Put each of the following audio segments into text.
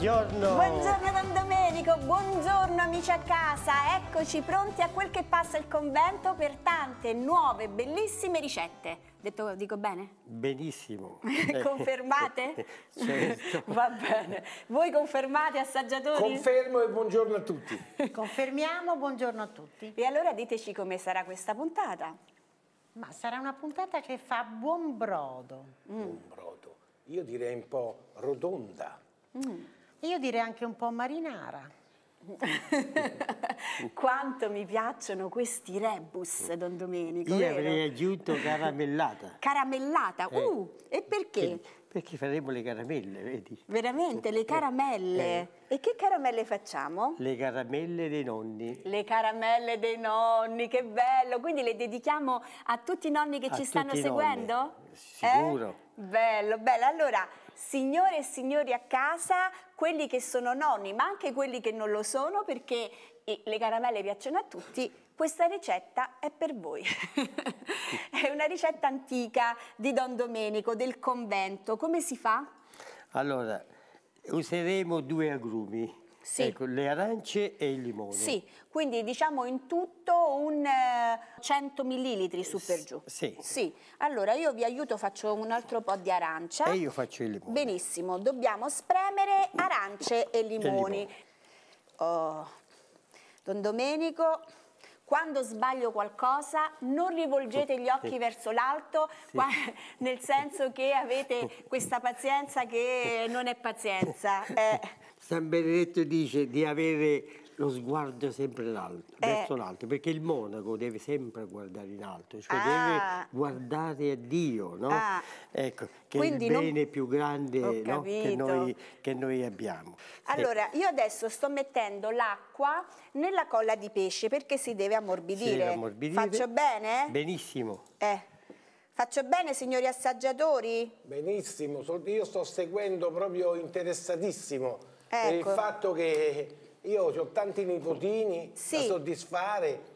Buongiorno. Buongiorno Don Domenico, buongiorno amici a casa, eccoci pronti a quel che passa il convento per tante nuove bellissime ricette. Detto, dico bene? Benissimo. Confermate? certo. Va bene. Voi confermate assaggiatori? Confermo e buongiorno a tutti. Confermiamo, buongiorno a tutti. e allora diteci come sarà questa puntata. Ma sarà una puntata che fa buon brodo. Un brodo. Io direi un po' rotonda. Io direi anche un po' marinara. Quanto mi piacciono questi rebus, Don Domenico. Io vero? avrei aggiunto caramellata. Caramellata, Eh. uh, e perché? Perché, perché faremo le caramelle, vedi? Veramente, le caramelle. Eh. E che caramelle facciamo? Le caramelle dei nonni. Le caramelle dei nonni, che bello! Quindi le dedichiamo a tutti i nonni che A ci stanno seguendo? nonni, sicuro. Eh? Bello, bello. Allora, signore e signori a casa, quelli che sono nonni, ma anche quelli che non lo sono, perché eh, le caramelle piacciono a tutti, questa ricetta è per voi. è una ricetta antica di Don Domenico, del convento. Come si fa? Allora, useremo due agrumi. Sì. Ecco, le arance e il limone. Sì, quindi diciamo in tutto un eh, 100 millilitri su per giù. sì. Sì, allora io vi aiuto, faccio un altro po' di arancia. E io faccio il limone. Benissimo, dobbiamo spremere arance e limoni. limone. Oh, Don Domenico, quando sbaglio qualcosa non rivolgete gli occhi verso l'alto, qua- nel senso che avete questa pazienza che non è pazienza. Eh, San Benedetto dice di avere lo sguardo sempre in alto, Eh. verso l'alto, perché il monaco deve sempre guardare in alto, cioè Ah. deve guardare a Dio, no? Ah. Ecco, che Quindi è il non- bene più grande no? che, noi, che noi abbiamo. Allora, io adesso sto mettendo l'acqua nella colla di pesce perché si deve Si ammorbidire. deve ammorbidire. Faccio bene? Benissimo. Eh. Faccio bene, signori assaggiatori? Benissimo, io sto seguendo proprio interessatissimo per il Ecco. fatto che io ho tanti nipotini Sì. da soddisfare.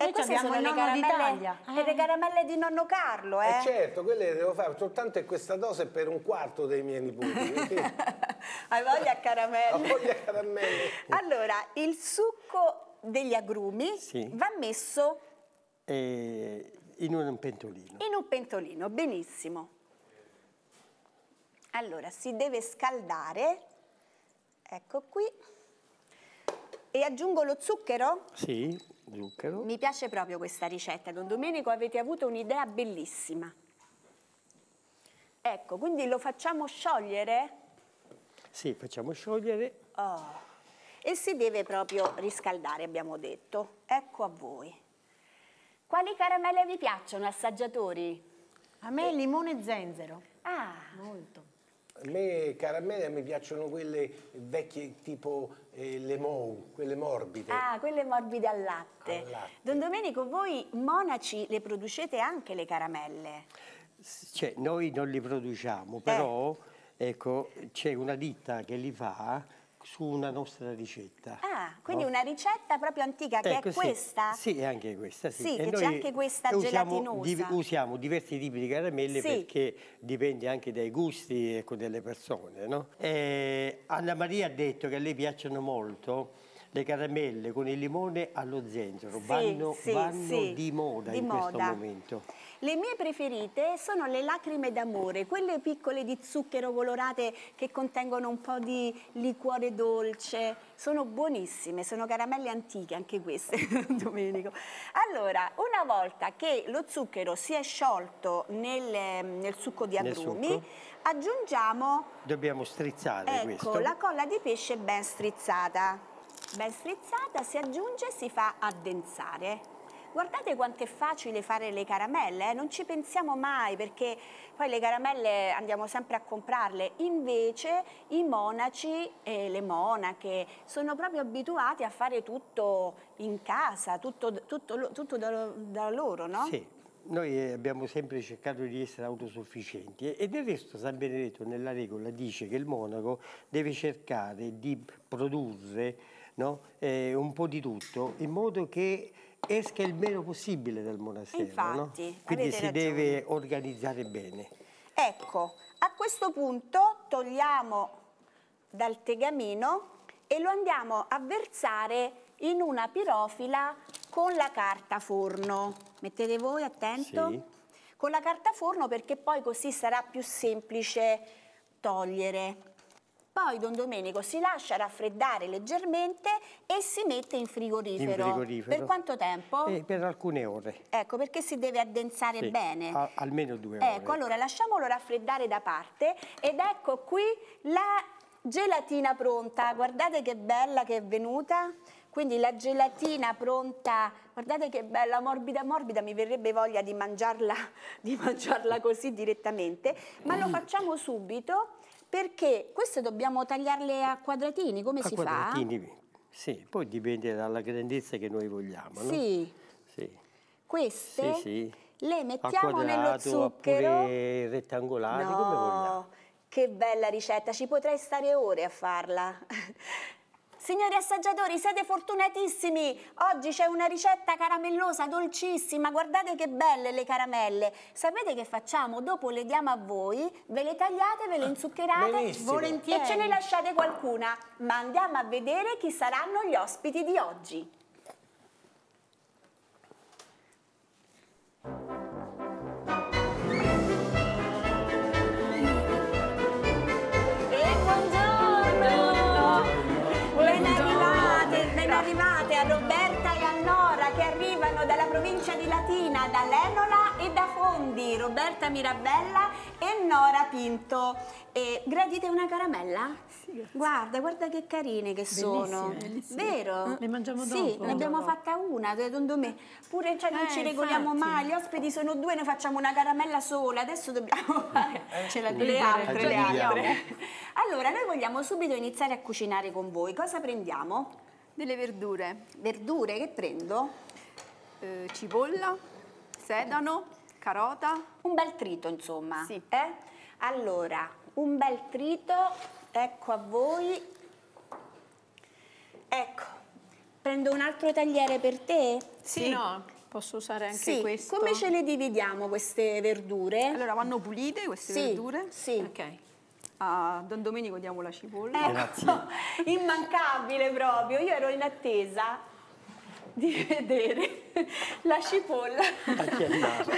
E Noi queste abbiamo sono le caramelle, e le caramelle di nonno Carlo, eh? E certo, quelle le devo fare, soltanto questa dose è per un quarto dei miei nipoti. perché Hai voglia a caramelle? voglia di caramelle. Allora, il succo degli agrumi Sì. va messo E in un pentolino. in un pentolino, benissimo. Allora, si deve scaldare, ecco qui, e aggiungo lo zucchero? Sì, zucchero. Mi piace proprio questa ricetta, Don Domenico, avete avuto un'idea bellissima. Ecco, quindi lo facciamo sciogliere Sì, facciamo sciogliere. Oh. e si deve proprio riscaldare, abbiamo detto. Ecco a voi. Quali caramelle vi piacciono, assaggiatori? A me limone e zenzero. Ah, Molto. A me caramelle mi piacciono quelle vecchie tipo eh, le mou, quelle morbide. ah, quelle morbide al latte. Al latte. Don Domenico, voi monaci le producete anche le caramelle? Cioè, noi non li produciamo, Eh. però ecco, c'è una ditta che li fa su una nostra ricetta. Ah, quindi no? una ricetta proprio antica che Ecco, è questa? Sì, è anche questa. Sì, Sì, che c'è anche questa usiamo, gelatinosa. usiamo diversi tipi di caramelle Sì. perché dipende anche dai gusti ecco, delle persone. No? E Anna Maria ha detto che a lei piacciono molto le caramelle con il limone allo zenzero, Sì, vanno, sì, vanno sì, di moda di in questo moda. momento. Le mie preferite sono le lacrime d'amore, quelle piccole di zucchero colorate che contengono un po' di liquore dolce. Sono buonissime, sono caramelle antiche anche queste, Domenico. Allora, una volta che lo zucchero si è sciolto nel, nel succo di agrumi, succo. aggiungiamo Dobbiamo strizzare ecco, questo. la colla di pesce ben strizzata. Ben strizzata si aggiunge e si fa addensare. Guardate quanto è facile fare le caramelle, eh? non ci pensiamo mai perché poi le caramelle andiamo sempre a comprarle, invece i monaci e le monache sono proprio abituati a fare tutto in casa, tutto, tutto tutto da, da loro, no? Sì, noi eh, abbiamo sempre cercato di essere autosufficienti e del resto San Benedetto nella regola dice che il monaco deve cercare di produrre no, eh, un po' di tutto in modo che esca il meno possibile dal monastero. no? Infatti, Quindi avete si ragione. deve organizzare bene. Ecco, a questo punto togliamo dal tegamino e lo andiamo a versare in una pirofila con la carta forno. Mettete voi attento? Sì. Con la carta forno perché poi così sarà più semplice togliere. Poi Don Domenico si lascia raffreddare leggermente e si mette in In frigorifero. frigorifero. Per quanto tempo? Eh, per alcune ore. Ecco, perché si deve addensare Sì, bene. a- almeno due ore. Ecco, allora lasciamolo raffreddare da parte ed ecco qui la gelatina pronta. Guardate che bella che è venuta. Quindi la gelatina pronta, guardate che bella, morbida morbida, mi verrebbe voglia di mangiarla, di mangiarla così direttamente, ma lo facciamo subito perché queste dobbiamo tagliarle a quadratini, come A si quadratini, Sì, poi dipende dalla grandezza che noi vogliamo, fa? no? Sì, Sì. queste Sì, sì. le mettiamo nello quadrato, zucchero. oppure rettangolari, come vogliamo. che bella ricetta, ci potrei stare ore a farla. Signori assaggiatori, siete fortunatissimi. Oggi c'è una ricetta caramellosa, dolcissima. Guardate che belle le caramelle. Sapete che facciamo? Dopo le diamo a voi, ve le tagliate, ve le inzuccherate benissimo. volentieri. e ce ne lasciate qualcuna. Ma andiamo a vedere chi saranno gli ospiti di oggi. Da Lenola e da Fondi. Roberta Mirabella e Nora Pinto. E gradite una caramella? Sì. Guarda, guarda che carine che sono. Vero? Le mangiamo Sì, dopo. ne abbiamo fatta una, secondo me. Pure cioè, non Eh, ci regoliamo infatti. mai, gli ospiti sono due, noi facciamo una caramella sola, adesso dobbiamo fare Ce la le dividere. altre, Eh, le altre. Allora, noi vogliamo subito iniziare a cucinare con voi. Cosa prendiamo? delle verdure, Verdure, che prendo? eh, cipolla, sedano, carota, Un bel trito, insomma. Sì. eh? Allora, un bel trito, ecco a voi. Ecco, prendo un altro tagliere per te? sì, no, posso usare anche Sì, questo. come ce le dividiamo queste verdure? Allora vanno pulite queste Sì, verdure? sì. Ok. A Don Domenico diamo la cipolla. Ecco, Grazie. immancabile proprio. Io ero in attesa di vedere la cipolla. A chi è nato?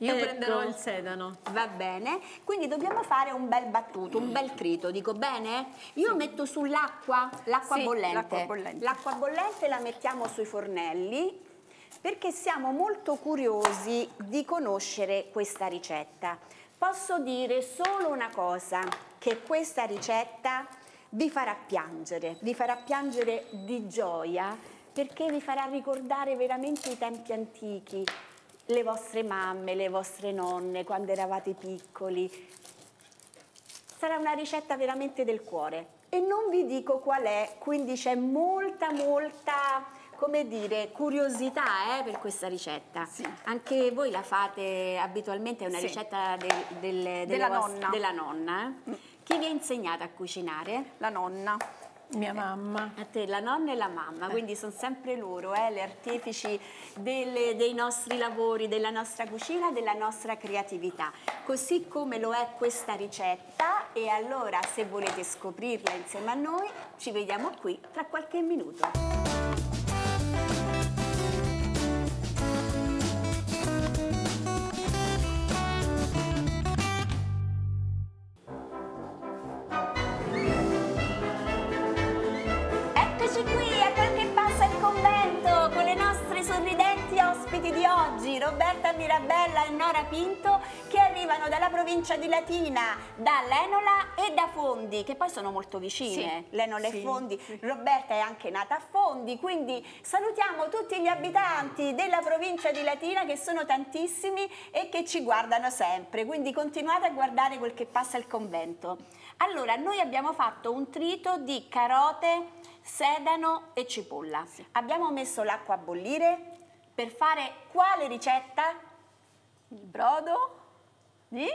Io Ecco. prenderò il sedano. Va bene, quindi dobbiamo fare un bel battuto, un bel trito, dico bene? Io metto sull'acqua, l'acqua Sì, bollente. l'acqua bollente. L'acqua bollente la mettiamo sui fornelli perché siamo molto curiosi di conoscere questa ricetta. Posso dire solo una cosa, che questa ricetta vi farà piangere, vi farà piangere di gioia perché vi farà ricordare veramente i tempi antichi, le vostre mamme, le vostre nonne, quando eravate piccoli. Sarà una ricetta veramente del cuore e non vi dico qual è, quindi c'è molta, molta, come dire, curiosità eh, per questa ricetta. Anche voi la fate abitualmente, è una Sì. ricetta del- del- Della vos- nonna. della nonna, eh? Chi vi ha insegnato a cucinare? La nonna. Mia mamma. A te, la nonna e la mamma, quindi sono sempre loro eh, le artefici delle- dei nostri lavori, della nostra cucina, della nostra creatività. Così come lo è questa ricetta e allora se volete scoprirla insieme a noi ci vediamo qui tra qualche minuto. Eccoci qui a quel che passa il convento con le nostre sorridenti ospiti di oggi, Roberta Mirabella e Nora Pinto, che arrivano dalla provincia di Latina, da Lenola e da Fondi, che poi sono molto vicine, Sì, Lenola e sì, Fondi. Roberta è anche nata a Fondi, quindi salutiamo tutti gli abitanti della provincia di Latina che sono tantissimi e che ci guardano sempre, quindi continuate a guardare quel che passa il convento. Allora, noi abbiamo fatto un trito di carote, sedano e cipolla. Abbiamo messo l'acqua a bollire per fare quale ricetta? Il brodo di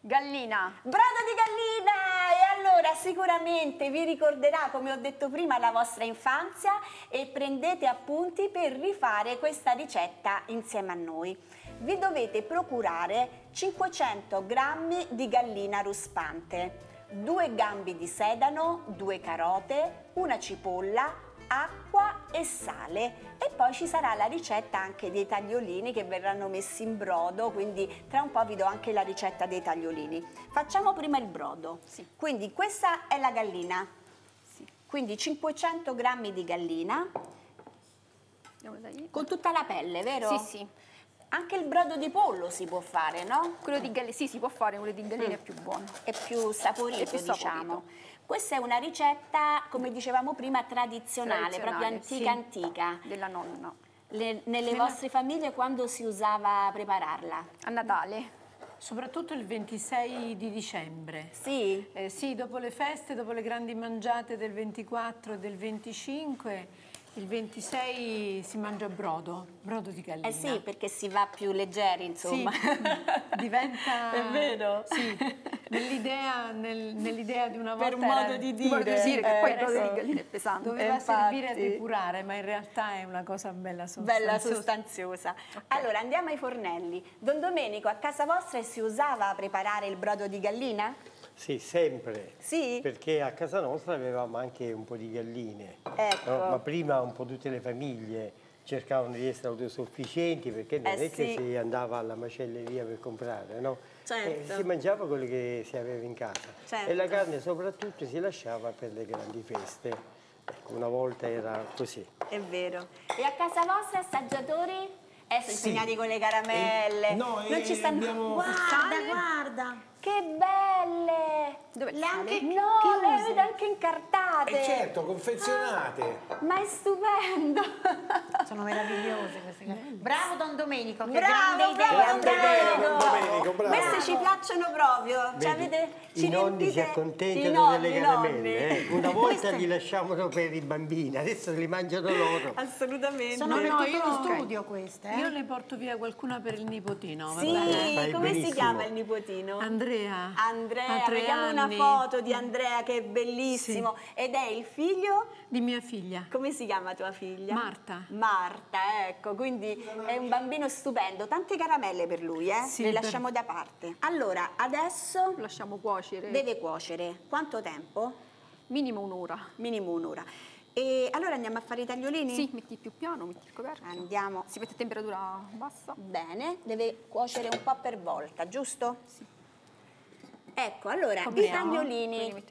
gallina. Brodo di gallina! E allora sicuramente vi ricorderà, come ho detto prima, la vostra infanzia e prendete appunti per rifare questa ricetta insieme a noi. Vi dovete procurare 500 grammi di gallina ruspante, due gambi di sedano, due carote, una cipolla, acqua e sale e poi ci sarà la ricetta anche dei tagliolini che verranno messi in brodo, quindi tra un po' vi do anche la ricetta dei tagliolini. Facciamo prima il brodo. Quindi questa è la gallina. Quindi 500 grammi di gallina con tutta la pelle, vero? Sì, sì. Anche il brodo di pollo si può fare, no? Quello di gallina, sì, si può fare, quello di gallina è più buono. È più saporito, È più saporito. diciamo. Questa è una ricetta, come dicevamo prima, tradizionale, proprio Tradizionale, antica sì. antica. Della nonna. Le- nelle vostre famiglie quando si usava prepararla? A Natale. Soprattutto il 26 di dicembre. Sì? Eh, sì, dopo le feste, dopo le grandi mangiate del 24 e del 25, il 26 si mangia brodo, brodo di gallina. Eh sì, perché si va più leggeri, insomma. Sì, diventa... È vero? Sì, nell'idea, nel- nell'idea di una Per volta modo era- di Di modo di dire, dire che poi il ecco. brodo di gallina è pesante. doveva Eh, infatti. servire a depurare, ma in realtà è una cosa bella sostanziosa. Bella sostanziosa. Allora andiamo ai fornelli. Don Domenico, a casa vostra si usava preparare il brodo di gallina? Sì, sempre. Sì? Perché a casa nostra avevamo anche un po' di galline. Ecco. no? Ma prima un po' tutte le famiglie cercavano di essere autosufficienti perché non Eh è che sì. si andava alla macelleria per comprare, no? Certo. Eh, si mangiava quello che si aveva in casa. Certo. E la carne soprattutto si lasciava per le grandi feste. Ecco, una volta era così. È vero. E a casa vostra, assaggiatori? Eh, sono Sì. impegnati con le caramelle. Eh, no, non eh, ci stanno. abbiamo- Guarda, guarda. che belle! Dove le anche sale? No, le avete anche incartate. E certo, confezionate. Ma è stupendo! Sono meravigliose queste cose. Bravo Don Domenico, che Bravo, grande idea. bravo, Grande idea, bravo. Don Domenico, bravo. Queste ci piacciono proprio. Cioè, Vedi, avete, ci I nonni si accontentano nonni, delle caramelle. eh. Una volta li lasciavano per i bambini, adesso li mangiano loro. Assolutamente. Sono No, per no, tutto io- lo studio queste. Io Eh? ne porto via qualcuna per il nipotino. Sì, come si benissimo. chiama il nipotino? Andrea. Andrea, ha vediamo una foto di Andrea che è bellissimo. Ed è il figlio, Di mia figlia. come si chiama tua figlia? Marta. Marta, ecco, quindi è un bambino stupendo. Tante caramelle per lui, eh? Sì, Le per- lasciamo da parte. Allora, adesso lasciamo cuocere. deve cuocere. Quanto tempo? Minimo un'ora. Minimo un'ora. E allora andiamo a fare i tagliolini? Sì, metti più piano, metti il coperchio. Andiamo. Si mette a temperatura bassa. Bene, deve cuocere un po' per volta, giusto? Sì. Ecco, allora, i Copriamo. Quindi tagliolini.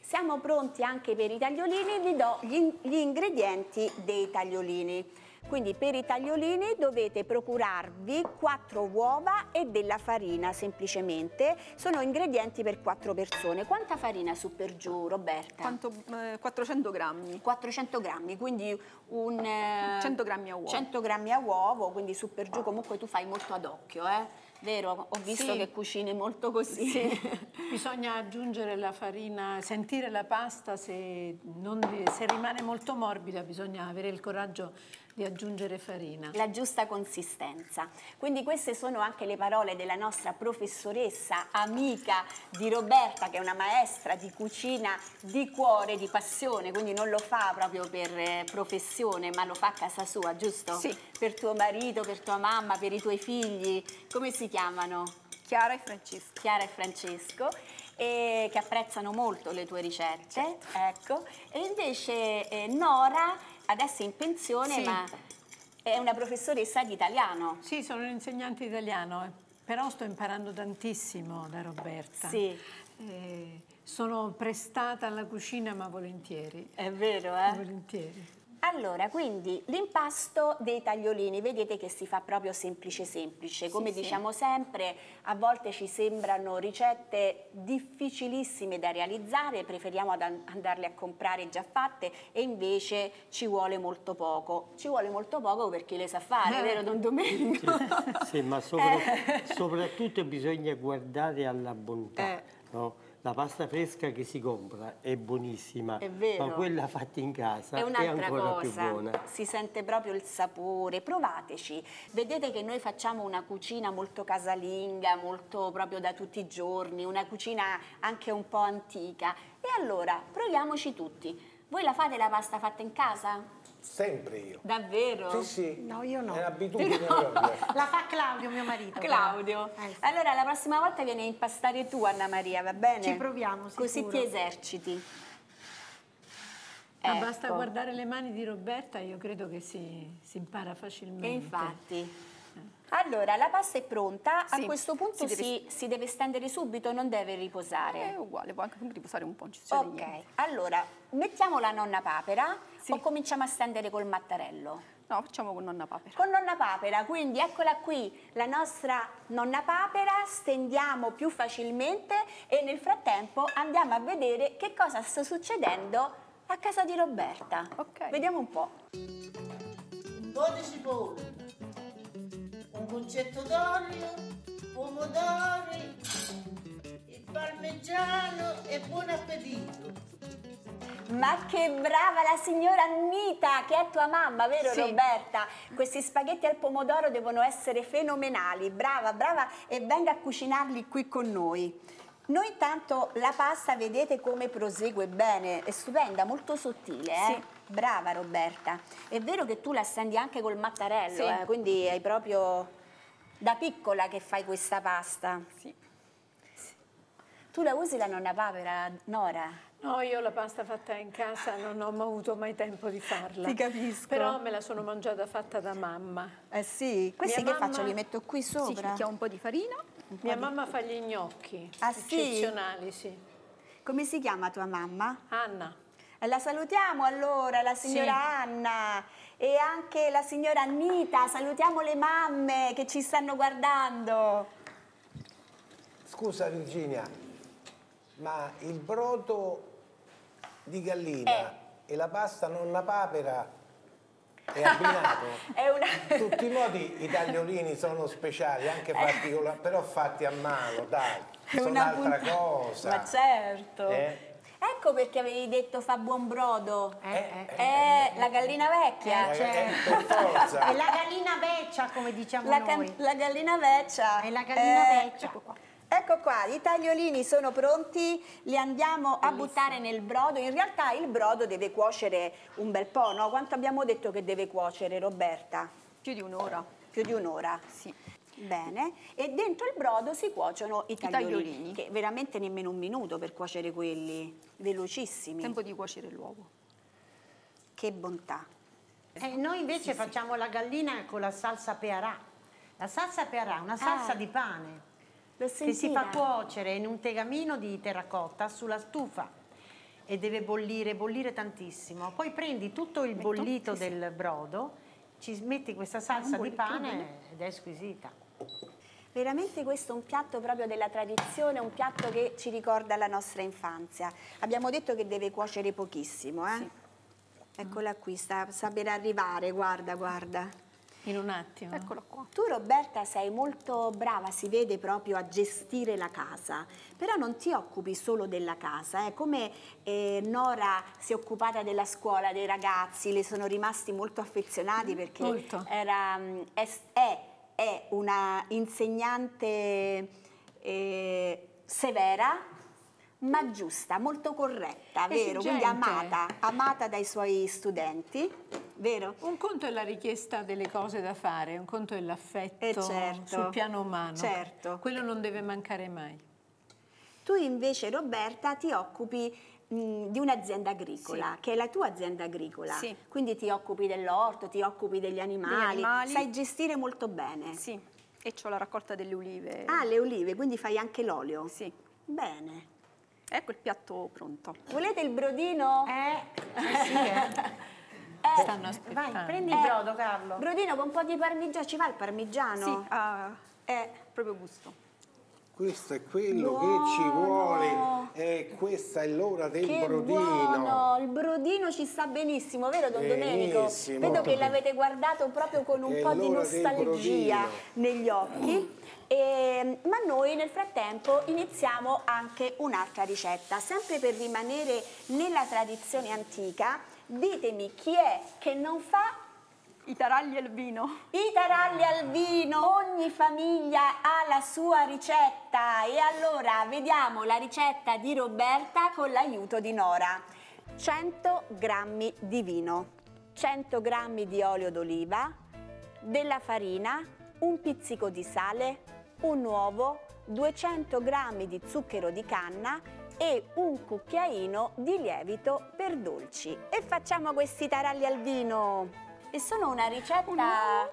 Siamo pronti anche per i tagliolini, vi do gli, gli ingredienti dei tagliolini. Quindi per i tagliolini dovete procurarvi 4 uova e della farina semplicemente. Sono ingredienti per 4 persone. Quanta farina su per giù, Roberta? Quanto, eh, 400 grammi. 400 grammi, quindi un... eh, 100 grammi a uovo. 100 grammi a uovo, quindi su per giù comunque tu fai molto ad occhio, eh? Vero? Ho visto Sì. che cucini molto così. Bisogna aggiungere la farina, sentire la pasta, se, non- se rimane molto morbida bisogna avere il coraggio di aggiungere farina. la giusta consistenza. Quindi queste sono anche le parole della nostra professoressa, amica di Roberta, che è una maestra di cucina di cuore, di passione, quindi non lo fa proprio per eh, professione, ma lo fa a casa sua, giusto? Sì. Per tuo marito, per tua mamma, per i tuoi figli. Come si chiamano? Chiara e Francesco. Chiara e Francesco, e che apprezzano molto le tue ricette. Ecco. E invece eh, Nora adesso è in pensione, Sì. ma è una professoressa di italiano. Sì, sono un insegnante italiano, però sto imparando tantissimo da Roberta. Sì. Eh, sono prestata alla cucina ma volentieri. È vero, eh? Volentieri. Allora, quindi l'impasto dei tagliolini, vedete che si fa proprio semplice semplice, come sì. diciamo sempre, a volte ci sembrano ricette difficilissime da realizzare, preferiamo ad an- andarle a comprare già fatte e invece ci vuole molto poco. Ci vuole molto poco per chi le sa fare, vero Don Domenico? Sì, ma sopra- soprattutto bisogna guardare alla bontà. Eh. no? La pasta fresca che si compra è buonissima, È vero. ma quella fatta in casa È è, un'altra ancora più cosa, buona. si sente proprio il sapore, provateci. Vedete che noi facciamo una cucina molto casalinga, molto proprio da tutti i giorni, una cucina anche un po' antica. E allora, proviamoci tutti. Voi la fate la pasta fatta in casa? Sempre io. Davvero? Sì, sì. No, io no. È un'abitudine proprio. La fa Claudio, mio marito. Claudio. Eh, sì. Allora la prossima volta vieni a impastare tu, Anna Maria, va bene? Ci proviamo, Così sicuro. ti eserciti. Ma Ecco. basta guardare le mani di Roberta, io credo che si, si impara facilmente. E infatti. Allora, la pasta è pronta, a Sì, questo punto si si, deve- si deve stendere subito, non deve riposare. È uguale, può anche riposare un po', non ci Ok, niente. allora mettiamo la nonna papera Sì. o cominciamo a stendere col mattarello? No, facciamo con nonna papera. Con nonna papera, quindi eccola qui, la nostra nonna papera, stendiamo più facilmente e nel frattempo andiamo a vedere che cosa sta succedendo a casa di Roberta. Ok. Vediamo un po'. un po' di concetto d'olio, pomodori, il parmigiano e buon appetito. Ma che brava la signora Annita, che è tua mamma, vero Sì. Roberta? Questi spaghetti al pomodoro devono essere fenomenali. Brava, brava e venga a cucinarli qui con noi. Noi intanto la pasta vedete come prosegue bene, è stupenda, molto sottile, eh? Sì. Brava Roberta. È vero che tu la stendi anche col mattarello, Sì. eh? quindi hai proprio da piccola che fai questa pasta. Sì. Tu la usi la nonna papera, Nora? No, io la pasta fatta in casa non ho mai avuto mai tempo di farla. Ti capisco. Però me la sono mangiata fatta da mamma. Eh sì, questi Mia che mamma- faccio? Li metto qui Sì, sopra? ci mettiamo un po' di farina. Mia mamma fa gli gnocchi. Ah, sì? Eccezionali, sì. Come si chiama tua mamma? Anna. Eh, La salutiamo allora, la signora Anna e anche la signora Annita. Salutiamo le mamme che ci stanno guardando. Scusa Virginia, ma il brodo di gallina Eh. e la pasta nonna papera è abbinato? È una... In tutti i modi i tagliolini sono speciali, anche con la, però fatti a mano, dai, è sono una un'altra cosa. Ma certo. Eh? Ecco perché avevi detto fa buon brodo. Eh, eh. Eh, la gallina vecchia. Eh, Cioè- eh, per forza. È la gallina veccia, come diciamo La, noi. la gallina veccia. È la gallina Eh, veccia. Ecco qua. Ecco qua, i tagliolini sono pronti, li andiamo a buttare nel brodo. In realtà il brodo deve cuocere un bel po', no? Quanto abbiamo detto che deve cuocere, Roberta? Più di un'ora. Più di un'ora. Sì. Bene, e dentro il brodo si cuociono i tagliolini, tagliolini. che veramente nemmeno un minuto per cuocere quelli, velocissimi. Tempo di cuocere l'uovo. Che bontà. Eh, noi invece facciamo la gallina con la salsa pearà. La salsa pearà è una salsa Ah. di pane che si fa cuocere in un tegamino di terracotta sulla stufa e deve bollire, bollire tantissimo. Poi prendi tutto il bollito del brodo, ci metti questa salsa di pane ed è squisita. Veramente questo è un piatto proprio della tradizione, un piatto che ci ricorda la nostra infanzia. Abbiamo detto che deve cuocere pochissimo, eh? Eccola qui, sta, sta per arrivare, guarda, guarda. In un attimo. Eccola qua. Tu Roberta sei molto brava, si vede proprio a gestire la casa, però non ti occupi solo della casa, eh. come eh, Nora si è occupata della scuola dei ragazzi, le sono rimasti molto affezionati perché Molto. era, mm, è, è- è una insegnante eh, severa ma giusta, molto corretta, vero? Quindi amata, amata dai suoi studenti, vero? Un conto è la richiesta delle cose da fare, un conto è l'affetto Eh, certo. sul piano umano. Certo. Quello non deve mancare mai. Tu invece, Roberta, ti occupi mh, di un'azienda agricola, che è la tua azienda agricola. Sì. Quindi ti occupi dell'orto, ti occupi degli animali, animali. sai gestire molto bene. Sì. E c'ho la raccolta delle olive. Ah, le olive, quindi fai anche l'olio. Sì. Bene. Ecco il piatto pronto. Volete il brodino? Eh, eh sì, eh. Eh, Stanno aspettando. Vai, prendi il eh, brodo, Carlo. Brodino con un po' di parmigiano, ci va il parmigiano? Sì, ha Eh, proprio gusto. Questo è quello Buono. che ci vuole e questa è l'ora del Che brodino. buono, il brodino ci sta benissimo, vero Don Domenico? Benissimo. Vedo che l'avete guardato proprio con un È po' di nostalgia negli occhi. E- ma noi nel frattempo iniziamo anche un'altra ricetta, sempre per rimanere nella tradizione antica. Ditemi chi è che non fa I taragli e il vino. i taralli al vino, ogni famiglia ha la sua ricetta e allora vediamo la ricetta di Roberta con l'aiuto di Nora. 100 grammi di vino, 100 g di olio d'oliva, della farina, un pizzico di sale, un uovo, 200 g di zucchero di canna e un cucchiaino di lievito per dolci. E facciamo questi taralli al vino. E sono una ricetta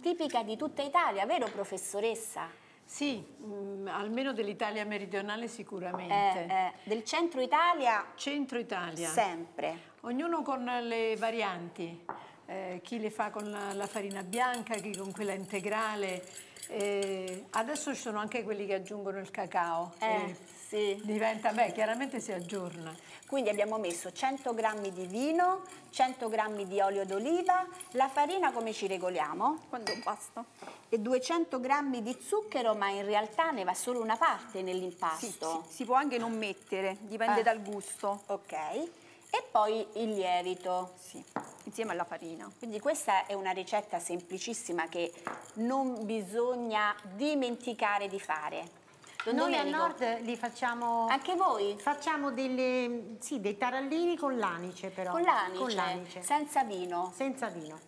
tipica di tutta Italia, vero professoressa? Sì, mm, almeno dell'Italia meridionale Eh, sicuramente. eh, del centro Italia Centro Italia. sempre. Ognuno con le varianti, eh, chi le fa con la, la farina bianca, chi con quella integrale. Eh, adesso ci sono anche quelli che aggiungono il cacao. Eh, e sì. Diventa, beh, chiaramente si aggiorna. Quindi abbiamo messo 100 g di vino, 100 g di olio d'oliva, la farina come ci regoliamo? Quando basta. E 200 g di zucchero, ma in realtà ne va solo una parte Sì, nell'impasto. sì, si può anche non mettere, dipende Eh. dal gusto. Ok. E poi il lievito. Sì, insieme alla farina. Quindi questa è una ricetta semplicissima che non bisogna dimenticare di fare. Don Noi a Domenico, nord li facciamo... Anche voi? Facciamo delle, sì, dei tarallini con l'anice però. Con l'anice, Con l'anice. senza vino. Senza vino.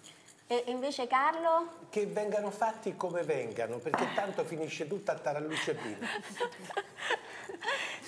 E invece Carlo? Che vengano fatti come vengano, perché tanto finisce tutta a tarallucce e vino.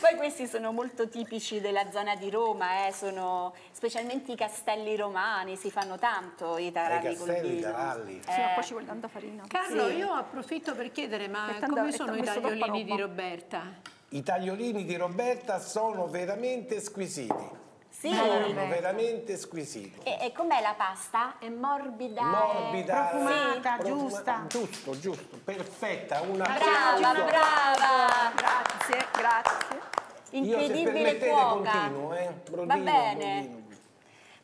Poi questi sono molto tipici della zona di Roma, eh, sono specialmente i castelli romani, si fanno tanto i taralli I col castelli, i taralli. Sì, ma Eh, poi ci vuole tanta farina. Carlo, Sì. io approfitto per chiedere, ma tanta- come sono i tagliolini di. Roberta? I tagliolini di Roberta sono veramente squisiti. Sì. Sono veramente squisiti. E, e com'è la pasta? È morbida? Morbida, profumata, profuma- giusta. Giusto, giusto, perfetta. Una Brava, brava! Grazie, grazie. Io se Incredibile permettete cuoca. continuo, eh. Brodino, Va bene. brodino.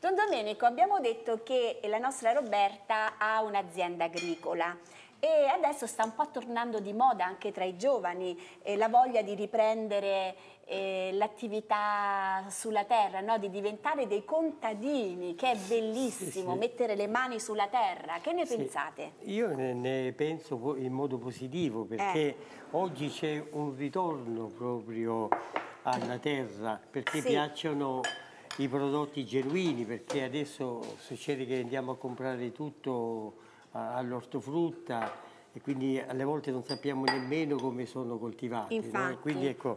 Don Domenico, abbiamo detto che la nostra Roberta ha un'azienda agricola e adesso sta un po' tornando di moda anche tra i giovani eh, la voglia di riprendere eh, l'attività sulla terra, no? di diventare dei contadini, che è bellissimo, sì. mettere le mani sulla terra. Che ne Sì, pensate? Io ne, ne penso in modo positivo perché Eh. oggi c'è un ritorno proprio alla terra perché Sì. piacciono i prodotti genuini perché adesso succede che andiamo a comprare tutto all'ortofrutta e quindi alle volte non sappiamo nemmeno come sono coltivati. no? Quindi ecco,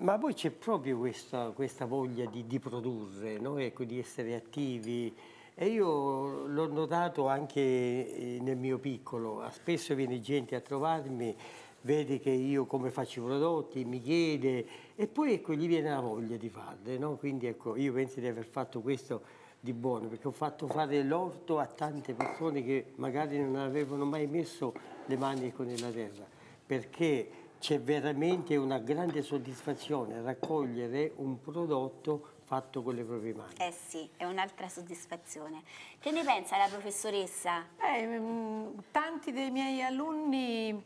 ma poi c'è proprio questa, questa voglia di, di produrre, no? Ecco, di essere attivi. E io l'ho notato anche eh, nel mio piccolo, spesso viene gente a trovarmi, vede che io come faccio i prodotti, mi chiede e poi ecco gli viene la voglia di farle, no? Quindi ecco, io penso di aver fatto questo di buono, perché ho fatto fare l'orto a tante persone che magari non avevano mai messo le mani ecco, nella terra, perché c'è veramente una grande soddisfazione raccogliere un prodotto fatto con le proprie mani. Eh sì, è un'altra soddisfazione. Che ne pensa la professoressa? Eh, mm, tanti dei miei alunni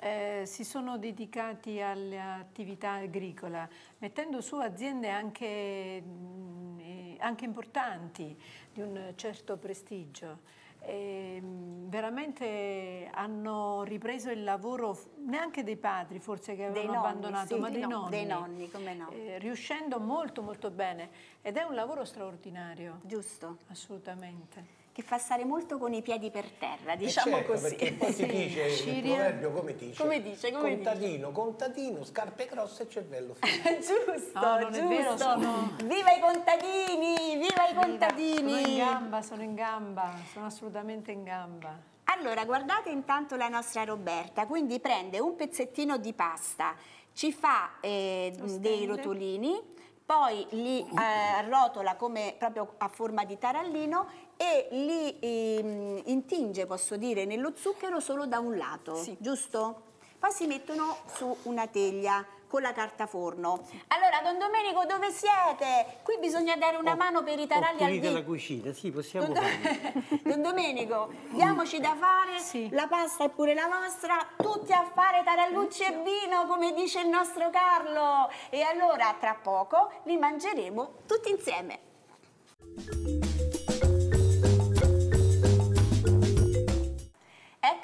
eh, si sono dedicati all'attività agricola, mettendo su aziende anche, mm, eh, anche importanti, di un certo prestigio. E, mm, veramente hanno ripreso il lavoro neanche dei padri forse che avevano nonni, abbandonato sì, ma dei dei no- nonni, dei nonni, come no. Eh, riuscendo molto molto bene ed è un lavoro straordinario Giusto? assolutamente Che fa stare molto con i piedi per terra, Eh diciamo certo, così. Perché poi si Sì, dice, ci il proverbio come dice? Come dice, come contadino, contadino, scarpe grosse e cervello fine. giusto, No, non è giusto. vero, sono- Viva i contadini, viva i Sono in contadini. gamba, sono in gamba, sono assolutamente in gamba. Allora, guardate intanto la nostra Roberta, quindi prende un pezzettino di pasta, ci fa eh, dei rotolini, poi li eh, arrotola come proprio a forma di tarallino e li ehm, intinge, posso dire, nello zucchero solo da un lato, Sì. giusto? Poi si mettono su una teglia con la carta forno. Allora, Don Domenico, dove siete? Qui bisogna dare una mano per i taralli al vino. la cucina, sì, possiamo Don, farlo. Don Domenico, diamoci da fare, Sì. la pasta è pure la vostra, tutti a fare tarallucci e vino, come dice il nostro Carlo. E allora, tra poco, li mangeremo tutti insieme.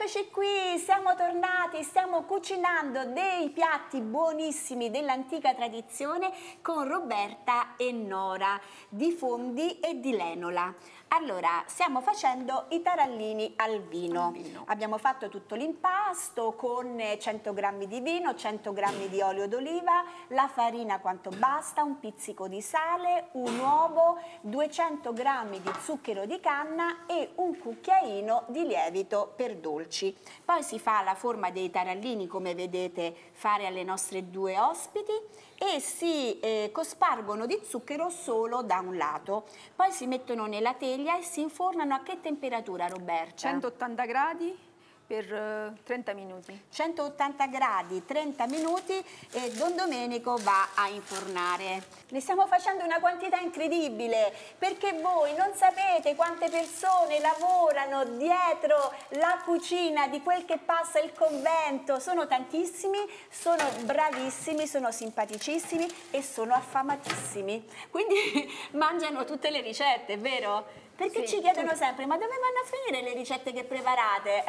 Eccoci qui, siamo tornati, stiamo cucinando dei piatti buonissimi dell'antica tradizione con Roberta e Nora di Fondi e di Lenola. Allora, stiamo facendo i tarallini al vino. Vino. Abbiamo fatto tutto l'impasto con 100 g di vino, 100 g di olio d'oliva, la farina quanto basta, un pizzico di sale, un uovo, 200 g di zucchero di canna e un cucchiaino di lievito per dolci. Poi si fa la forma dei tarallini come vedete fare alle nostre due ospiti e si eh, cospargono di zucchero solo da un lato. Poi si mettono nella teglia e si infornano a che temperatura Roberta? 180 gradi per eh, 30 minuti. 180 gradi, 30 minuti e Don Domenico va a infornare. Ne stiamo facendo una quantità incredibile perché voi non sapete quante persone lavorano dietro la cucina di quel che passa il convento. Sono tantissimi, sono bravissimi, sono simpaticissimi e sono affamatissimi. Quindi mangiano tutte le ricette, vero? Perché Sì, ci chiedono sempre, ma dove vanno a finire le ricette che preparate?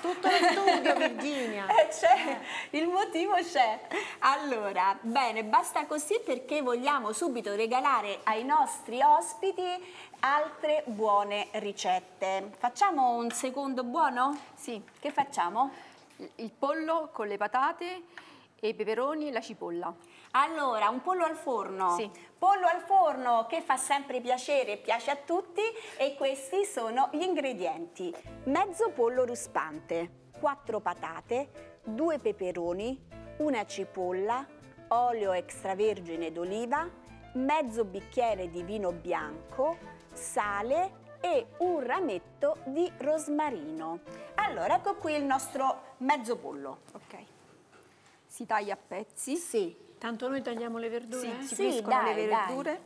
Tutto lo studio, Virginia. Eh, c'è, il motivo c'è. Allora, bene, basta così perché vogliamo subito regalare ai nostri ospiti altre buone ricette. Facciamo un secondo buono? Sì, Che facciamo? il pollo con le patate e i peperoni e la cipolla. Allora, un pollo al forno. Sì. Pollo al forno che fa sempre piacere e piace a tutti e questi sono gli ingredienti. Mezzo pollo ruspante, 4 patate, 2 peperoni, una cipolla, olio extravergine d'oliva, mezzo bicchiere di vino bianco, sale e un rametto di rosmarino. Allora, ecco qui il nostro mezzo pollo. Ok. Si taglia a pezzi. Sì. Tanto noi tagliamo le verdure? Sì, eh? si Sì, dai, le dai. verdure.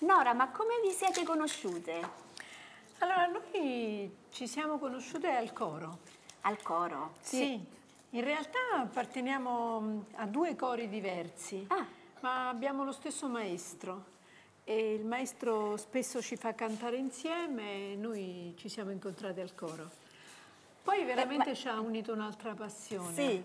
Nora, ma come vi siete conosciute? Allora, noi ci siamo conosciute al coro. Al coro. Sì. In realtà apparteniamo mh, a due cori diversi, Ah. ma abbiamo lo stesso maestro. E il maestro spesso ci fa cantare insieme e noi ci siamo incontrate al coro. Poi veramente ma- ci ha unito un'altra passione. Sì.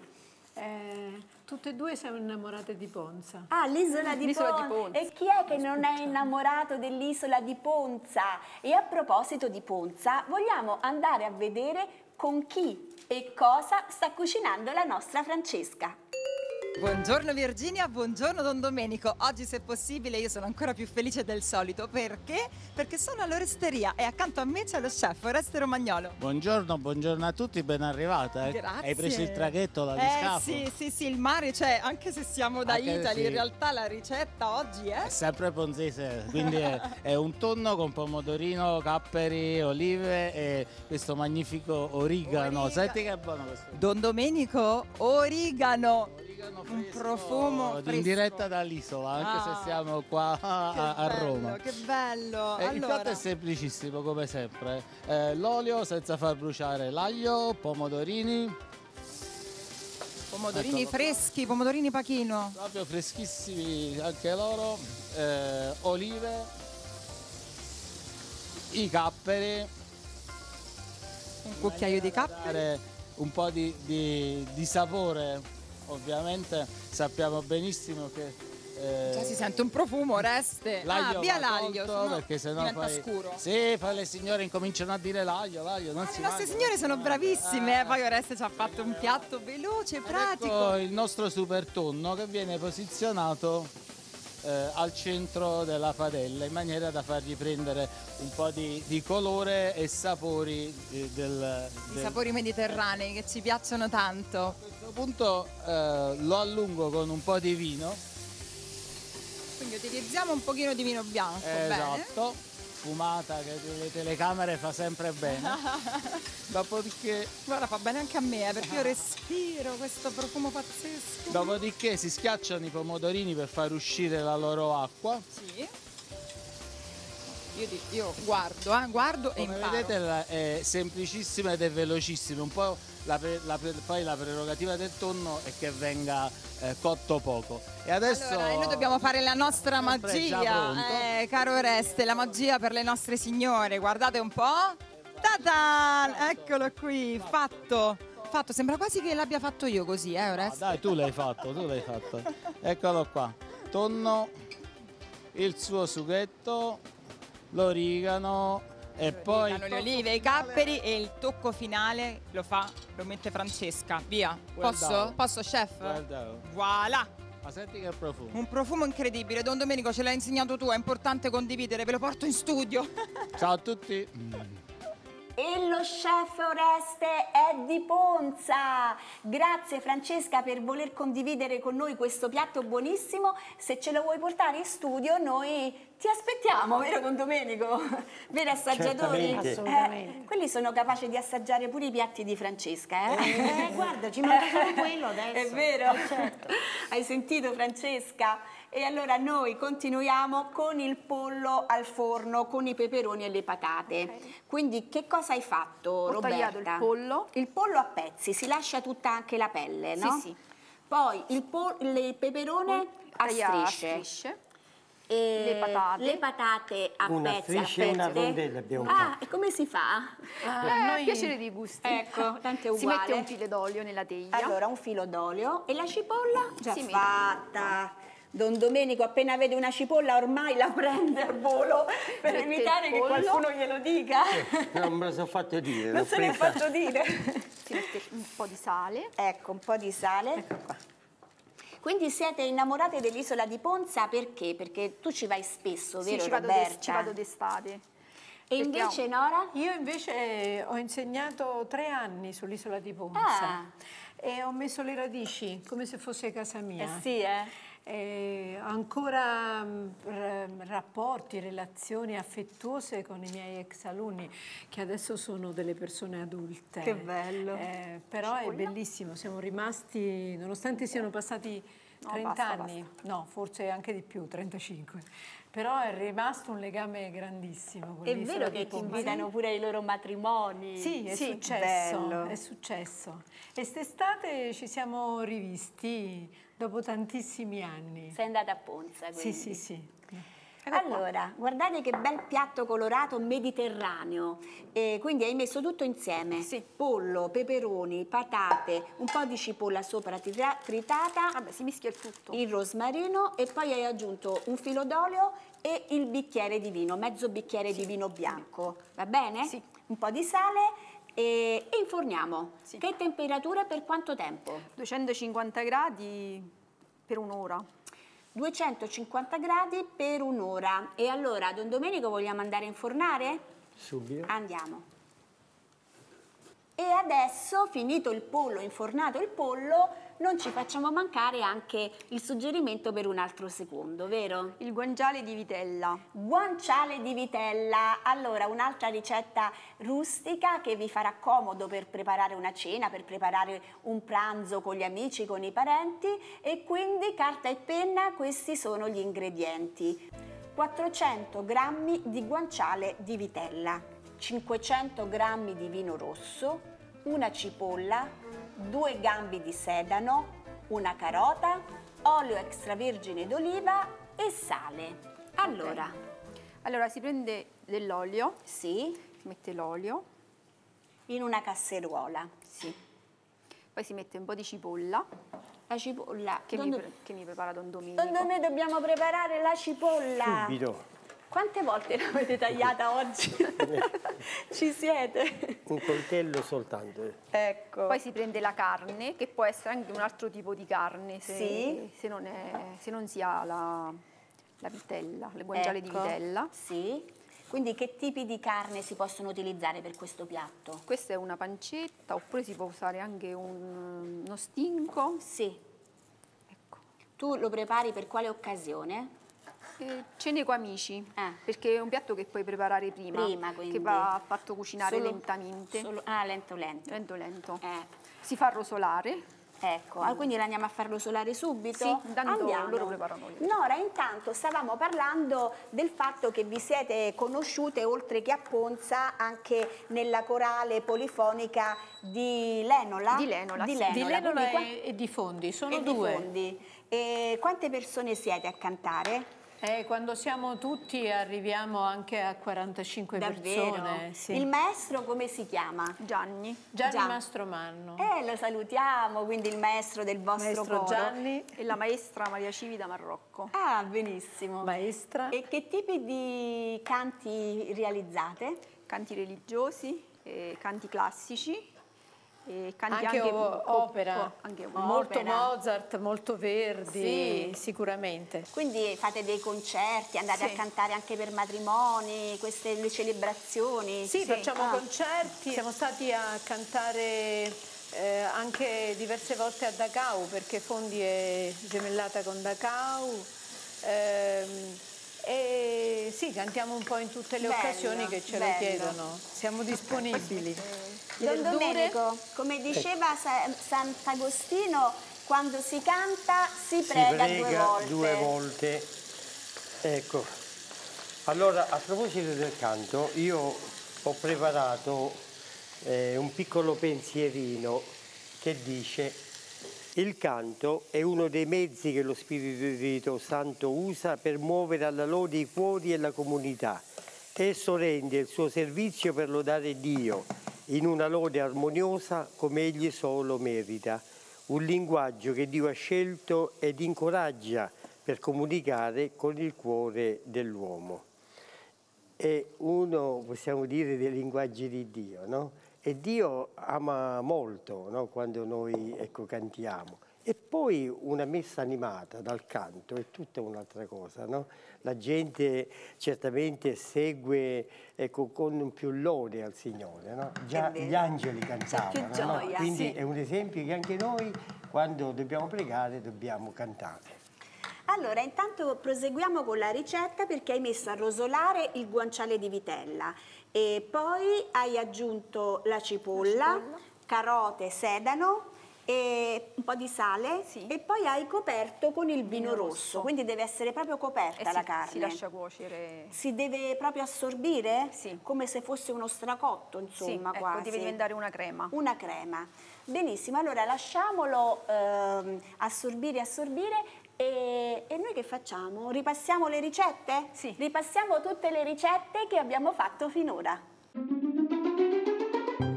Eh, tutte e due siamo innamorate di Ponza. Ah, l'isola di, L'isola Pon- di Ponza. E chi è che non è innamorato dell'isola di Ponza? E a proposito di Ponza, vogliamo andare a vedere con chi e cosa sta cucinando la nostra Francesca. Buongiorno Virginia, buongiorno Don Domenico. Oggi se possibile io sono ancora più felice del solito. Perché? Perché sono all'oresteria e accanto a me c'è lo chef Oreste Romagnolo. Buongiorno, buongiorno a tutti, ben arrivata. eh. Grazie. Hai preso il traghetto, la eh, scafo? sì, sì, sì, il mare c'è, anche se siamo da Anche Italy, sì. in realtà la ricetta oggi è... È sempre ponzese, quindi è, è un tonno con pomodorino, capperi, olive e questo magnifico origano. Origa- Senti che è buono questo. Don Domenico, origano. Un fresco, profumo in diretta dall'isola, anche Ah, se siamo qua a, a- bello, Roma. Che bello. Eh, Il piatto allora, è semplicissimo come sempre. Eh, l'olio senza far bruciare l'aglio, pomodorini, pomodorini Eccolo qua. freschi, pomodorini pachino. proprio freschissimi anche loro, eh, olive, i capperi, Un cucchiaio di capperi. un po' di, di- di sapore, ovviamente sappiamo benissimo che eh, Già si sente un profumo, Oreste. l'aglio ah, via l'aglio, sennò perché sennò diventa poi, scuro. Sì, poi le signore incominciano a dire l'aglio, l'aglio, non Ah, si le nostre mangia, signore sono mangia. bravissime, Ah. eh, poi Oreste ci ha fatto un piatto veloce, Ed pratico. Ecco il nostro super tonno che viene posizionato eh, al centro della padella in maniera da fargli prendere un po' di, di colore e sapori eh, del, I del- sapori mediterranei che ci piacciono tanto. A questo punto eh, lo allungo con un po' di vino. Quindi utilizziamo un pochino di vino bianco, bene? Esatto. Fumata che le telecamere fa sempre bene. Dopodiché, Guarda, fa bene anche a me, eh, perché io respiro questo profumo pazzesco. dopodiché si schiacciano i pomodorini per far uscire la loro acqua. Sì. Io, io guardo, eh, guardo e Come imparo. vedete la- è semplicissima ed è velocissima, un po' la la poi la prerogativa del tonno è che venga eh, cotto poco. E adesso Allora, noi dobbiamo fare la nostra magia, eh, caro Oreste, la magia per le nostre signore. Guardate un po'. Ta-dan! Eccolo qui, fatto. Fatto, sembra quasi che l'abbia fatto io così, eh, Ah, Oreste? dai, tu l'hai fatto, tu l'hai fatto. Eccolo qua. Tonno, il suo sughetto l'origano e poi... Le olive, i capperi e il tocco finale lo fa, lo mette Francesca. Via. Well Posso? done. Posso, chef? Well. Voilà. Ma senti che profumo. Un profumo incredibile. Don Domenico ce l'hai insegnato tu, è importante condividere, ve lo porto in studio. Ciao a tutti. E lo chef Oreste è di Ponza. Grazie Francesca per voler condividere con noi questo piatto buonissimo. Se ce lo vuoi portare in studio, noi ti aspettiamo, vero Don Domenico? Vero assaggiatori? Eh, quelli sono capaci di assaggiare pure i piatti di Francesca, eh? Eh, guarda, ci manca solo quello adesso. È vero? Hai sentito Francesca? E allora noi continuiamo con il pollo al forno, con i peperoni e le patate. Quindi che cosa hai fatto, Ho Roberta? tagliato il pollo. Il pollo a pezzi, si lascia tutta anche la pelle, no? Sì, sì. Poi il, il peperone a Tagliare a strisce. strisce. E Le patate. Le patate a Una pezzi, striscia e una rondella abbiamo Ah, e come si fa? Eh, noi- piacere di gusti. Ecco, tanto è Si uguale. mette un filo d'olio nella teglia. Allora, un filo d'olio e la cipolla già Si mette. Don Domenico appena vede una cipolla ormai la prende al volo per Mette il evitare che qualcuno glielo dica. Non me lo so fatto dire. Non se ne faccio dire. Si mette un po' di sale. Ecco, un po' di sale. Quindi siete innamorate dell'isola di Ponza perché? Perché tu ci vai spesso, Sì, vero ci vado, Roberta? d'es- ci vado d'estate. E invece ho- Nora? Io invece ho insegnato tre anni sull'isola di Ponza Ah. e ho messo le radici come se fosse casa mia. Eh sì, eh. E ho ancora mm, r- rapporti, relazioni affettuose con i miei ex alunni che adesso sono delle persone adulte. Che bello. Eh, però è bellissimo, siamo rimasti, nonostante siano passati No, 30 basta, anni, no, forse anche di più, 35, però è rimasto un legame grandissimo. con È vero che ti invitano pure ai loro matrimoni. Sì, è Sì, successo, è successo. E quest'estate ci siamo rivisti dopo tantissimi anni. Sei andata a Ponza, Sì, quindi. sì, sì. Allora, guardate che bel piatto colorato mediterraneo. E quindi hai messo tutto insieme. Sì. Pollo, peperoni, patate, un po' di cipolla sopra trita- tritata, Vabbè, si mischia il tutto. il rosmarino e poi hai aggiunto un filo d'olio e il bicchiere di vino, mezzo bicchiere di vino bianco. Va bene? Sì. Un po' di sale e, e inforniamo. Sì. Che temperatura e per quanto tempo? 250 gradi per un'ora. 250 gradi per un'ora. E allora, Don Domenico, vogliamo andare a infornare? Subito. Andiamo. E adesso, finito il pollo, infornato il pollo, non ci facciamo mancare anche il suggerimento per un altro secondo, vero? Il guanciale di vitella. Guanciale di vitella, allora un'altra ricetta rustica che vi farà comodo per preparare una cena, per preparare un pranzo con gli amici, con i parenti e quindi carta e penna, questi sono gli ingredienti. 400 g di guanciale di vitella, 500 g di vino rosso, una cipolla, due gambi di sedano, una carota, olio extravergine d'oliva e sale. Allora, Allora si prende dell'olio, sì, si mette l'olio, in una casseruola. sì. Poi si mette un po' di cipolla La cipolla. che, Don mi, pre- che mi prepara Don Domenico. Don Domenico, dobbiamo preparare la cipolla. Subito. Quante volte l'avete tagliata oggi? Ci siete? Un coltello soltanto. Ecco. Poi si prende la carne, che può essere anche un altro tipo di carne se, Sì. se non, è- se non si ha la, la vitella, le guanciale di Ecco. vitella. Sì. Quindi che tipi di carne si possono utilizzare per questo piatto? Questa è una pancetta, oppure si può usare anche un- uno stinco. Sì. Ecco. Tu lo prepari per quale occasione? E cene con amici, Ah. perché è un piatto che puoi preparare prima, Prima, che va fatto cucinare Solo- lentamente, solo- ah, lento lento. lento lento. Eh. Si fa rosolare. Ecco, ah, quindi andiamo a farlo solare subito? Sì, intanto Andiamo. loro preparano le- Nora, intanto stavamo parlando del fatto che vi siete conosciute, oltre che a Ponza, anche nella corale polifonica di Lenola? Di Lenola, Di sì. Lenola, Di Lenola quindi qua- e, e di Fondi, sono e di due. Fondi. E quante persone siete a cantare? Eh, quando siamo tutti arriviamo anche a 45 Davvero? persone. sì. Il maestro come si chiama? Gianni. Gianni Gian- Mastromanno. Eh, lo salutiamo, quindi il maestro del vostro Maestro coro. Gianni, E la maestra Maria Civi da Marocco. Ah, benissimo. maestra. E che tipi di canti realizzate? Canti religiosi, eh, canti classici, e canti anche, anche, opera, anche molto opera. Mozart, molto Verdi, Sì. sicuramente. Quindi fate dei concerti, andate Sì. a cantare anche per matrimoni, queste le celebrazioni? Sì, facciamo Ah. concerti, siamo stati a cantare eh, anche diverse volte a Dachau perché Fondi è gemellata con Dachau. Ehm, e sì, cantiamo un po' in tutte le Bello, occasioni che ce bello. lo chiedono. Siamo disponibili. Don Verdure? Domenico, come diceva Sa- Sant'Agostino, quando si canta si Si prega, prega due volte. due volte. Ecco. Allora, a proposito del canto, io ho preparato eh, un piccolo pensierino che dice il canto è uno dei mezzi che lo Spirito Santo usa per muovere alla lode i cuori e la comunità. Esso rende il suo servizio per lodare Dio in una lode armoniosa come egli solo merita. Un linguaggio che Dio ha scelto ed incoraggia per comunicare con il cuore dell'uomo. È uno, possiamo dire, dei linguaggi di Dio, no? E Dio ama molto no? quando noi ecco, cantiamo. E poi una messa animata dal canto è tutta un'altra cosa, no? La gente certamente segue ecco, con più lode al Signore, no? Già gli angeli cantavano, no? Quindi è un esempio che anche noi quando dobbiamo pregare dobbiamo cantare. Allora, intanto proseguiamo con la ricetta perché hai messo a rosolare il guanciale di vitella e poi hai aggiunto la cipolla, carote, sedano e un po' di sale Sì. e poi hai coperto con il vino, Vino rosso. rosso. quindi deve essere proprio coperta Eh la carne. Si lascia cuocere. Si deve proprio assorbire? Sì. Come se fosse uno stracotto, insomma, sì, ecco, deve diventare una crema. Una crema. Benissimo, allora lasciamolo ehm, assorbire, assorbire e, e noi che facciamo? Ripassiamo le ricette? Sì. Ripassiamo tutte le ricette che abbiamo fatto finora.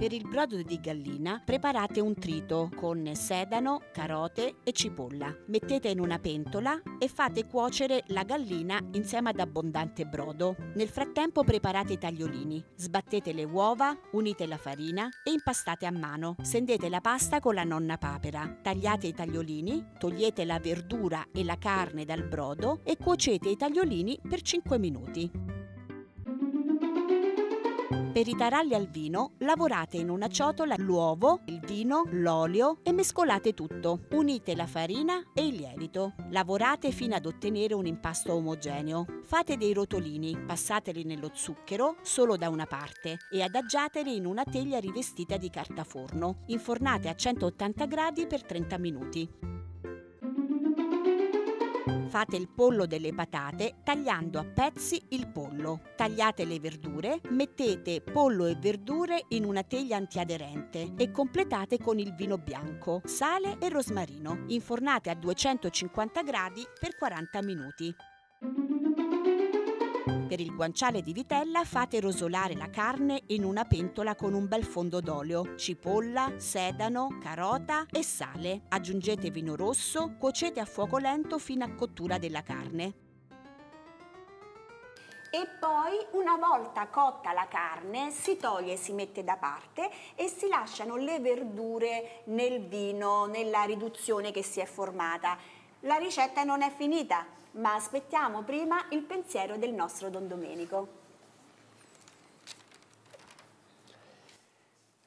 Per il brodo di gallina preparate un trito con sedano, carote e cipolla. Mettete in una pentola e fate cuocere la gallina insieme ad abbondante brodo. Nel frattempo preparate i tagliolini. Sbattete le uova, unite la farina e impastate a mano. Stendete la pasta con la nonna papera. Tagliate i tagliolini, togliete la verdura e la carne dal brodo e cuocete i tagliolini per 5 minuti. Per i taralli al vino lavorate in una ciotola l'uovo, il vino, l'olio e mescolate tutto. Unite la farina e il lievito. Lavorate fino ad ottenere un impasto omogeneo. Fate dei rotolini, passateli nello zucchero solo da una parte e adagiateli in una teglia rivestita di carta forno. Infornate a 180 gradi per 30 minuti. Fate il pollo delle patate tagliando a pezzi il pollo. Tagliate le verdure, mettete pollo e verdure in una teglia antiaderente e completate con il vino bianco, sale e rosmarino. Infornate a 250 gradi per 40 minuti. Per il guanciale di vitella fate rosolare la carne in una pentola con un bel fondo d'olio, cipolla, sedano, carota e sale. Aggiungete vino rosso, cuocete a fuoco lento fino a cottura della carne. E poi, una volta cotta la carne, si toglie si mette da parte e si lasciano le verdure nel vino, nella riduzione che si è formata. La ricetta non è finita, ma aspettiamo prima il pensiero del nostro Don Domenico.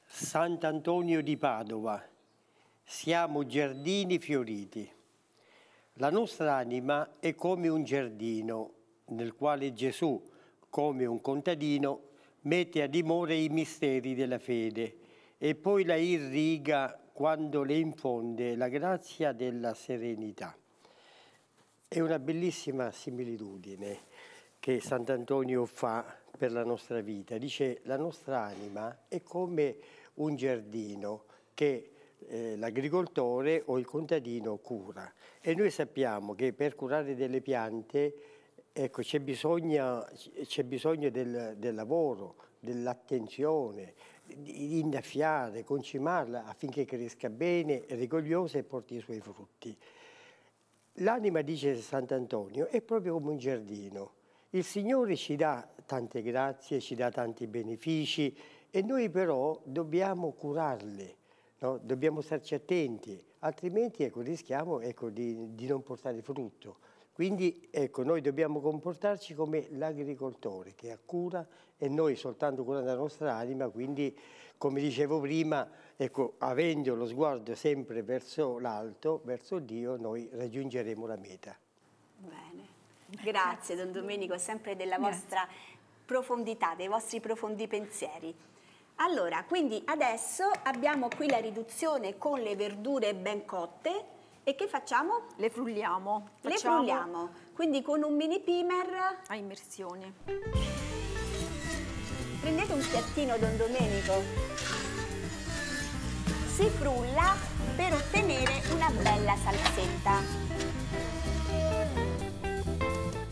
Sant'Antonio di Padova, siamo giardini fioriti. La nostra anima è come un giardino nel quale Gesù, come un contadino, mette a dimora i misteri della fede e poi la irriga quando le infonde la grazia della serenità. È una bellissima similitudine che Sant'Antonio fa per la nostra vita. Dice la nostra anima è come un giardino che eh, l'agricoltore o il contadino cura. E noi sappiamo che per curare delle piante ecco, c'è bisogno, bisogno del, del lavoro, dell'attenzione, di innaffiare, concimarla affinché cresca bene, rigogliosa e porti i suoi frutti. L'anima, dice Sant'Antonio, è proprio come un giardino. Il Signore ci dà tante grazie, ci dà tanti benefici e noi però dobbiamo curarle, no? dobbiamo starci attenti, altrimenti ecco, rischiamo ecco, di, di non portare frutto. Quindi ecco, noi dobbiamo comportarci come l'agricoltore che ha cura e noi soltanto curando la nostra anima, quindi come dicevo prima, ecco, avendo lo sguardo sempre verso l'alto, verso Dio, noi raggiungeremo la meta. Bene. Grazie Don Domenico, sempre della vostra profondità, dei vostri profondi pensieri. Allora, quindi adesso abbiamo qui la riduzione con le verdure ben cotte e che facciamo? Le frulliamo. Le Facciamo frulliamo, quindi con un mini pimer A immersione. Prendete un piattino, Don Domenico. Si frulla per ottenere una bella salsetta.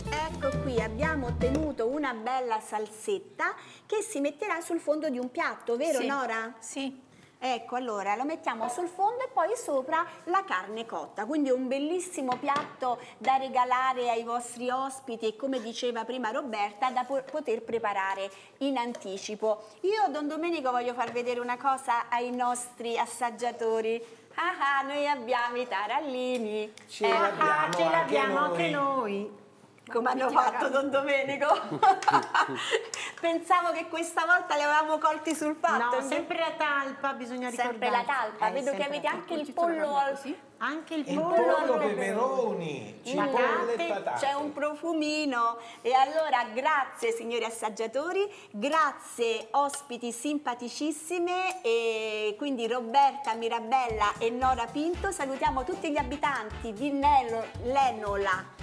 Ecco qui, abbiamo ottenuto una bella salsetta che si metterà sul fondo di un piatto, vero Sì. Nora? Sì. Ecco, allora lo mettiamo sul fondo e poi sopra la carne cotta, quindi un bellissimo piatto da regalare ai vostri ospiti e come diceva prima Roberta, da po- poter preparare in anticipo. Io, Don Domenico, voglio far vedere una cosa ai nostri assaggiatori. Ah, ah, noi abbiamo i tarallini. Ce Eh, l'abbiamo Ah, ce anche anche noi. Come hanno fatto Don Domenico? Pensavo che questa volta li avevamo colti sul fatto. No, sempre la talpa, bisogna Sempre ricordare. la talpa, vedo che avete anche il pollo al... Anche il Il pollo, pollo, peperoni, cipolle e patate. C'è un profumino e allora grazie signori assaggiatori, grazie ospiti simpaticissime e quindi Roberta Mirabella e Nora Pinto. Salutiamo tutti gli abitanti di Nelo- Lenola